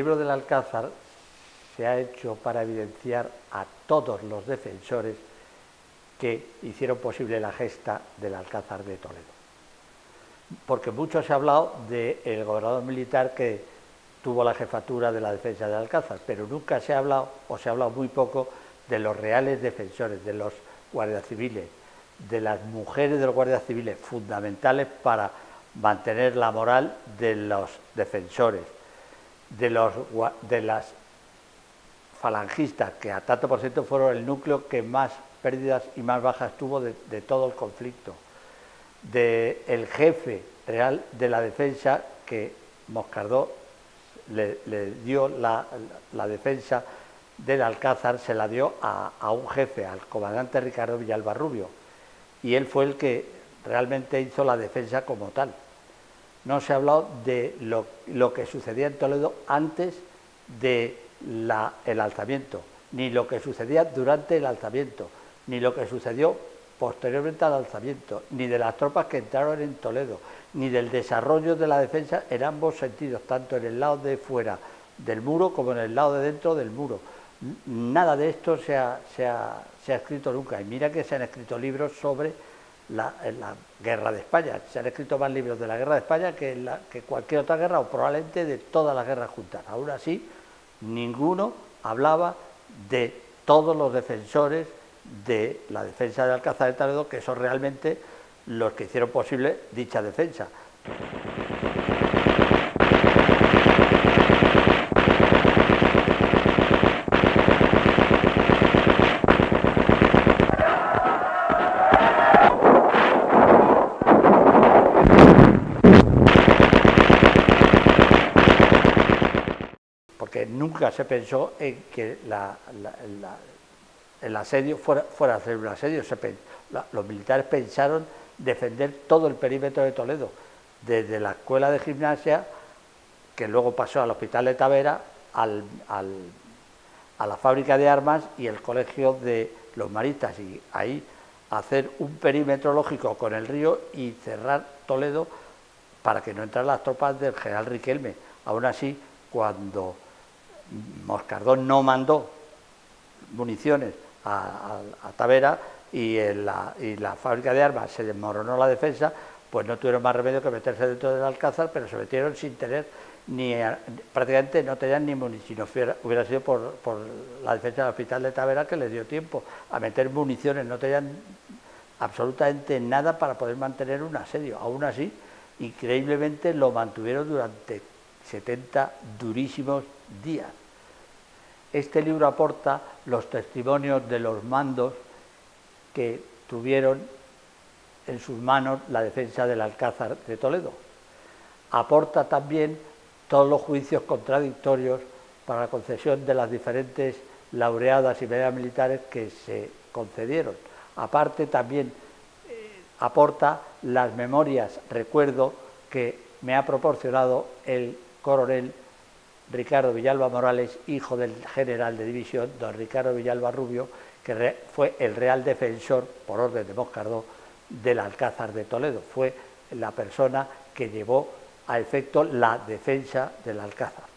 libro del Alcázar se ha hecho para evidenciar a todos los defensores que hicieron posible la gesta del Alcázar de Toledo. Porque mucho se ha hablado del gobernador militar que tuvo la jefatura de la defensa del Alcázar, pero nunca se ha hablado, o se ha hablado muy poco, de los reales defensores, de los guardias civiles, de las mujeres de los guardias civiles, fundamentales para mantener la moral de los defensores, de, los, de las falangistas, que a tanto por ciento fueron el núcleo que más pérdidas y más bajas tuvo de, todo el conflicto, del jefe real de la defensa que Moscardó le, dio la, defensa del Alcázar, se la dio a, un jefe, al comandante Ricardo Villalba Rubio, y él fue el que realmente hizo la defensa como tal. No se ha hablado de lo, que sucedía en Toledo antes del el alzamiento, ni lo que sucedía durante el alzamiento, ni lo que sucedió posteriormente al alzamiento, ni de las tropas que entraron en Toledo, ni del desarrollo de la defensa en ambos sentidos, tanto en el lado de fuera del muro como en el lado de dentro del muro. Nada de esto se ha, se ha escrito nunca. Y mira que se han escrito libros sobre la, guerra de España. Se han escrito más libros de la guerra de España que, la, que cualquier otra guerra o probablemente de todas las guerras juntas. Aún así, ninguno hablaba de todos los defensores de la defensa de Alcázar de Toledo, que son realmente los que hicieron posible dicha defensa. Nunca se pensó en que el asedio fuera, a hacer un asedio. los militares pensaron defender todo el perímetro de Toledo, desde la escuela de gimnasia, que luego pasó al hospital de Tavera, a la fábrica de armas y el colegio de los maristas, y ahí hacer un perímetro lógico con el río y cerrar Toledo para que no entraran las tropas del general Riquelme. Aún así, cuando Moscardón no mandó municiones a, Tavera y, la, fábrica de armas se desmoronó la defensa, pues no tuvieron más remedio que meterse dentro del Alcázar, pero se metieron sin tener ni prácticamente no tenían ni munición, hubiera, hubiera sido por, la defensa del hospital de Tavera que les dio tiempo a meter municiones, no tenían absolutamente nada para poder mantener un asedio. Aún así, increíblemente lo mantuvieron durante 70 durísimos días. Este libro aporta los testimonios de los mandos que tuvieron en sus manos la defensa del Alcázar de Toledo. Aporta también todos los juicios contradictorios para la concesión de las diferentes laureadas y medallas militares que se concedieron. Aparte también eh, aporta las memorias, recuerdo, que me ha proporcionado el coronel Ricardo Villalba Morales, hijo del general de división, don Ricardo Villalba Rubio, que fue el real defensor, por orden de Moscardó, del Alcázar de Toledo. Fue la persona que llevó a efecto la defensa del Alcázar.